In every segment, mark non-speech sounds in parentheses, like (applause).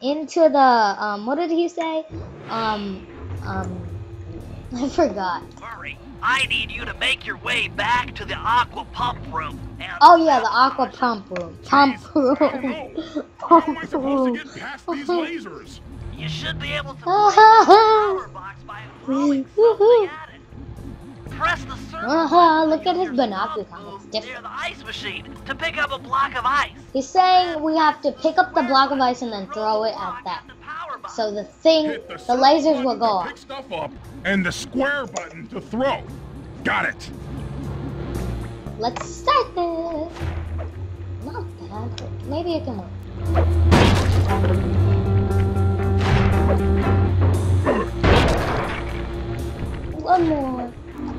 into the um what did he say? Um um (laughs) I forgot. Murray, I need you to make your way back to the aqua pump room. Oh yeah, the aqua pump room. Pump room. (laughs) How am I pump supposed to room. get past these lasers? (laughs) You should be able to break the power box by throwing something at it. Press the circle Uh-huh, look at his binoculars. binocular stop different. Near the ice machine to pick up a block of ice. He's saying we have to pick up the block of ice and then throw it at that. power. So the thing, Hit the lasers will go off. Pick stuff up, and the square button to throw. Got it. Let's start this. Not bad. Maybe it can work. One more.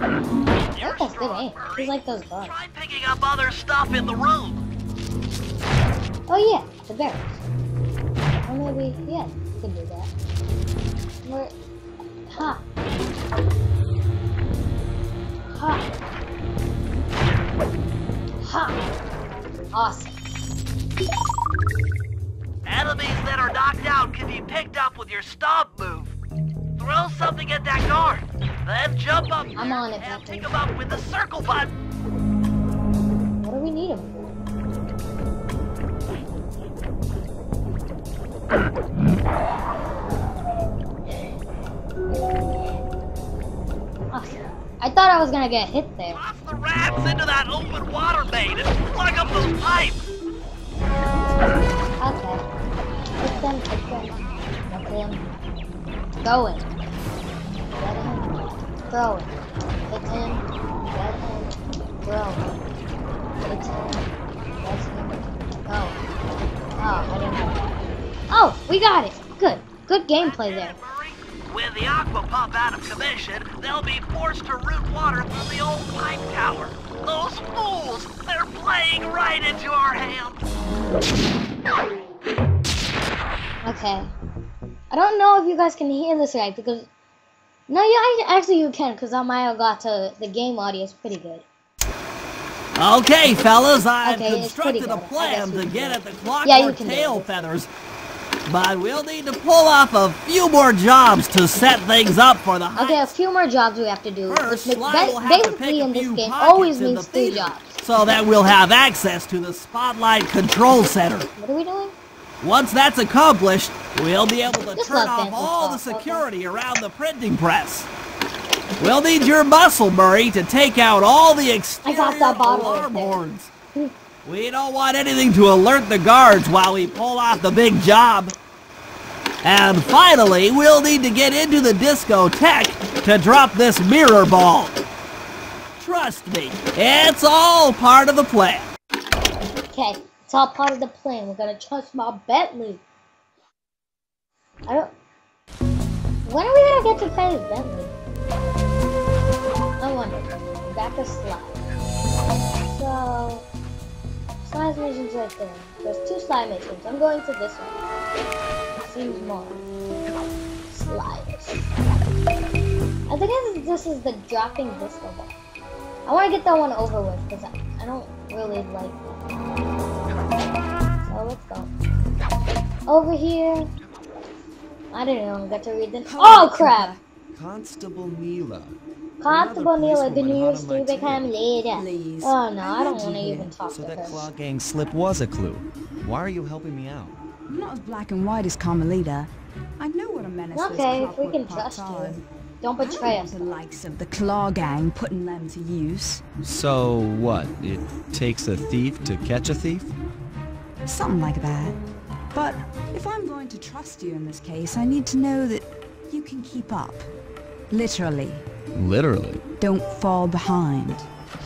That's good aim. He's like those guys. Try picking up other stuff in the room. Oh yeah, the barrels. Or maybe, yeah, we can do that. Where, ha. Ha. Ha. Awesome. Enemies that are knocked out can be picked up with your stomp move. Throw something at that guard, then jump up I'm on it, and Captain. pick them up with the circle button. What do we need him for? I thought I was gonna get hit there. Toss the rats into that open water main and plug up those pipes. Okay. Hit them, hit them. Him. It. Let him. Throw it. Hit him. Let him. Throw it. Hit him. Him. Go. Oh, ah, I didn't. Oh, we got it. Good. Good gameplay there. With the aqua pump out of commission, they'll be forced to route water through the old pipe tower. Those fools! They're playing right into our hands. Okay. I don't know if you guys can hear this right because. No, I, actually you can because on my Elgato the game audio is pretty good. Okay, fellas, I've Okay, constructed a plan to get at the Clockwerk Yeah, you tail feathers. But we'll need to pull off a few more jobs to set things up for the Okay, a few more jobs we have to do. First, which ba- will have to basically in this game always in the means three jobs. so that we'll have access to the Spotlight Control Center. What are we doing? Once that's accomplished, we'll be able to Just turn off all the talk, security around the printing press. We'll need your muscle, Murray, to take out all the exterior got that bottle right alarm horns. We don't want anything to alert the guards while we pull off the big job. And finally, we'll need to get into the discotheque to drop this mirror ball. Trust me, it's all part of the plan. Okay, it's all part of the plan. We're gonna trust my Bentley. I don't. When are we gonna get to play as Bentley? I wonder. Got the slide. So, slide missions right there. There's two slide missions. I'm going to this one. Seems more sliders. I think this is the dropping disco ball. I want to get that one over with because I, I don't really like it. So let's go. Over here. I don't know. I got to read this. Oh crap! Constable Neyla. Constable Neyla, the policewoman new hot on stupid tail. come. Please. Oh no, I I don't want to you even here. talk So to that her. Klaww Gang slip was a clue. Why are you helping me out? I'm not as black and white as Carmelita. I know what a menace those Okay, if we can trust are. you. Don't betray us. the likes of the Klaww Gang putting them to use. So what? It takes a thief to catch a thief? Something like that. But if I'm going to trust you in this case, I need to know that you can keep up. Literally. Literally. Don't fall behind.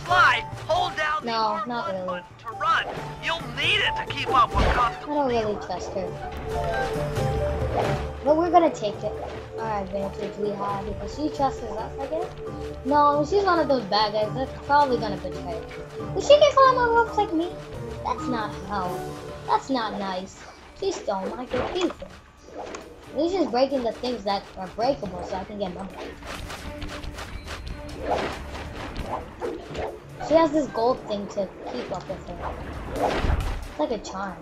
Slide, hold down No, R1 not really. button to run. You'll need it to keep up with I don't really trust her. But we're gonna take it. Our advantage we have because she trusts us, I guess. No, she's one of those bad guys that's probably gonna betray her. Will she can climb on ropes like me? That's not how. That's not nice. She stole my computer. Least she's breaking the things that are breakable so I can get money. She has this gold thing to keep up with her. It's like a charm.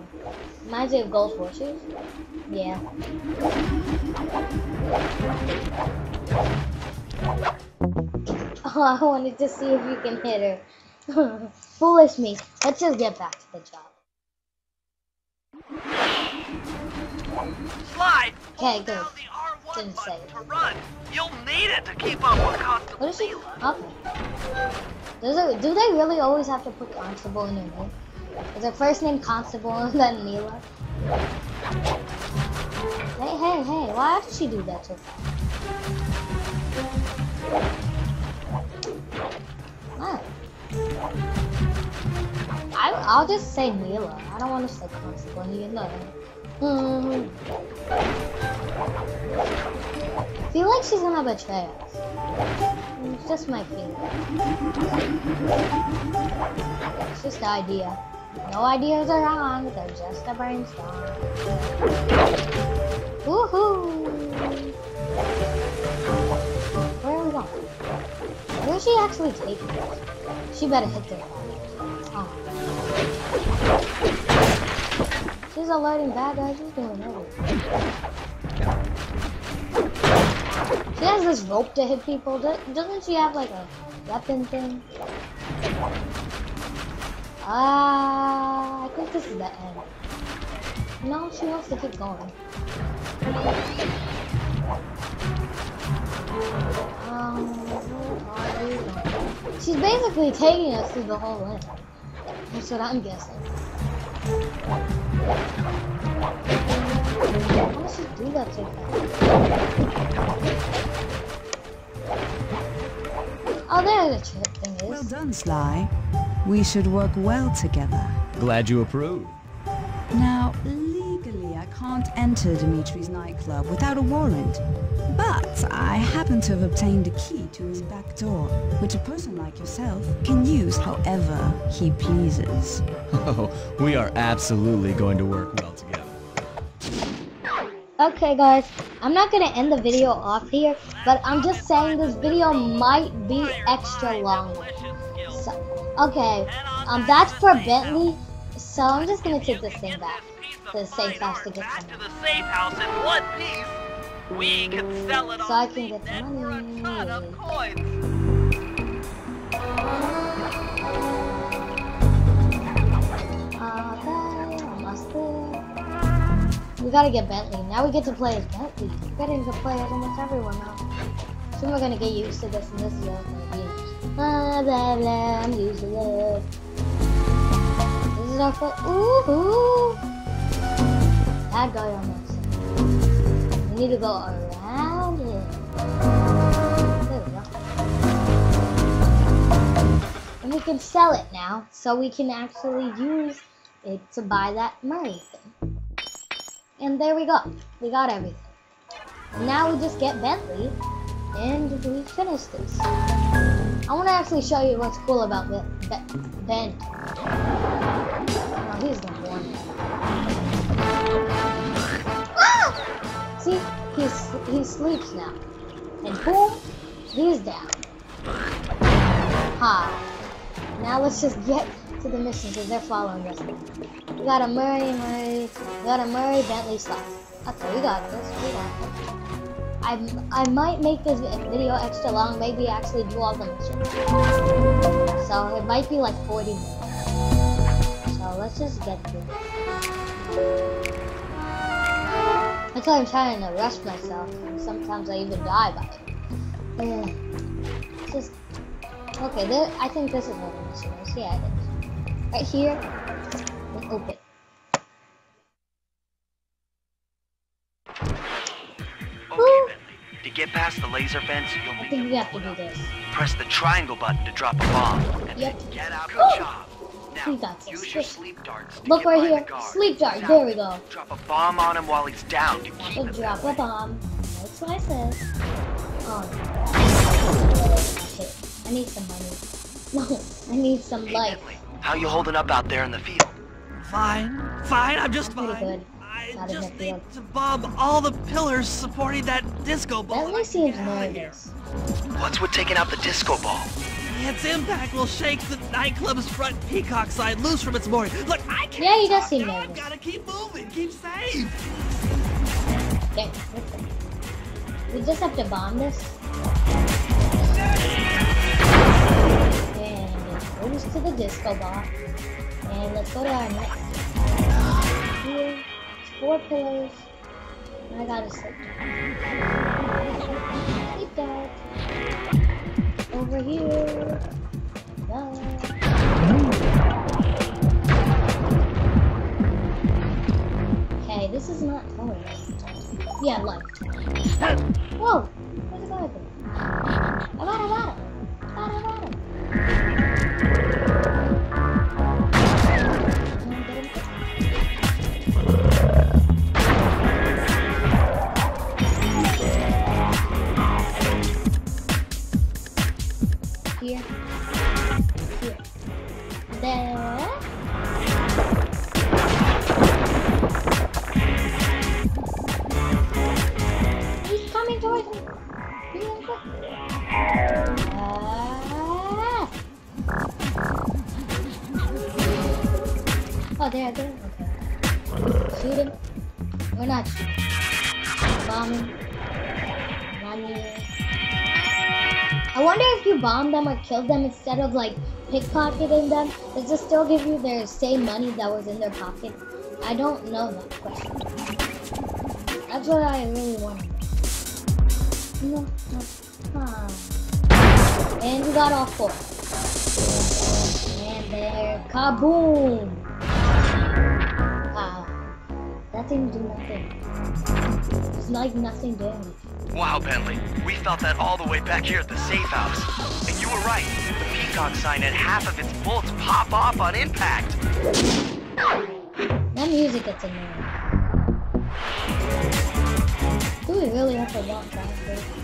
Reminds me of gold horseshoes. Yeah. Oh, I wanted to see if you can hit her. (laughs) Foolish me. Let's just get back to the job. Slide. Okay, hold down good. the R1 Didn't say it. to run. You'll need it to keep up with Constable What is? Neyla. Okay. Does it, do they really always have to put Constable in their name? Is her first name Constable and then Mila? Hey, hey, hey, why did she do that fast? What? I, I'll just say Mila. I don't want to say Constable, you know. I feel like she's gonna betray us. It's just my feeling. It's just the idea. No ideas are wrong, they're just a brainstorm. Woohoo! Where are we going? Where is she actually taking us? She better hit the Oh. She's alerting bad guys, she's doing everything. She has this rope to hit people. Doesn't she have like a weapon thing? Ah, I think this is the end. No, she wants to keep going. Um? She's basically taking us through the whole land. That's what I'm guessing. How does she do that so fast? Oh, there the trip thing is. Well done, Sly. We should work well together. Glad you approve. Now, can't enter Dimitri's nightclub without a warrant. But I happen to have obtained a key to his back door, which a person like yourself can use however he pleases. Oh, (laughs) we are absolutely going to work well together. Okay, guys, I'm not gonna end the video off here, but I'm just saying this video might be extra long. So, okay, um, that's for Bentley, so I'm just gonna take this thing back to the safe house to get Back to the safe house in one piece. We can sell it So on I can get net some for a money. ton of coins. Okay, almost there. We gotta get Bentley. Now we get to play as Bentley. We're getting to play as almost everyone now. Soon we're gonna get used to this, and this is all gonna be. Blah, blah, blah, I'm used to this. This is our first. Ooh, ooh. We need to go around it. There we go. And we can sell it now, so we can actually use it to buy that Murray thing. And there we go. We got everything. Now we just get Bentley, and we finish this. I want to actually show you what's cool about Ben. Ben. ben. See, he's he sleeps now, and boom, he's down. Ha. Now let's just get to the mission because they're following us. We got a Murray, Murray. We got a Murray, Bentley, Slot. Okay, we got this. We got this. I, I might make this video extra long, maybe actually do all the missions. So it might be like 40 minutes. So let's just get to it. Why I'm trying to rush myself. And sometimes I even die by it. Uh, Just Okay, there, I think this is what the mission is. Yeah, it is. Right here, and open. Okay, To get past the laser fence, you'll I need think to we have to do this. Press the triangle button to drop a bomb, and Yep. then get out. Good job. Now, We got this. use your sleep darts. to Look get right by the here. guard. Sleep dart. Now, There we go. Drop a bomb on him while he's down to keep We'll him drop a bomb. That's what I said. Oh. Shit. I need some money. (laughs) No, I need some Hey, life. Bentley, how you holding up out there in the field? Fine, fine, I'm just Pretty fine. good. I Not just need field. to bomb all the pillars supporting that disco ball. Bentley seems nervous. What's with taking out the disco ball? Its impact will shake the nightclub's front peacock sign loose from its mooring. Look, I can't Yeah, he does seem now. I've gotta keep moving, keep safe. Okay, we just have to bomb this. And it goes to the disco ball. And let's go to our next. Here, it's four pillars. I gotta sleep. Sleep dog. Over here. No. Okay, this is not us. Yeah, left. Whoa! Where's it going? I got him, I got him. I wonder if you bomb them or kill them instead of like pickpocketing them, does it still give you their same money that was in their pocket? I don't know that question. That's what I really want to know. And we got all four. And there, kaboom! Wow. That didn't do nothing. It's like nothing doing. Wow, Bentley, we felt that all the way back here at the safe house. And you were right. The peacock sign had half of its bolts pop off on impact. That music gets annoying. Do we really have to walk back there?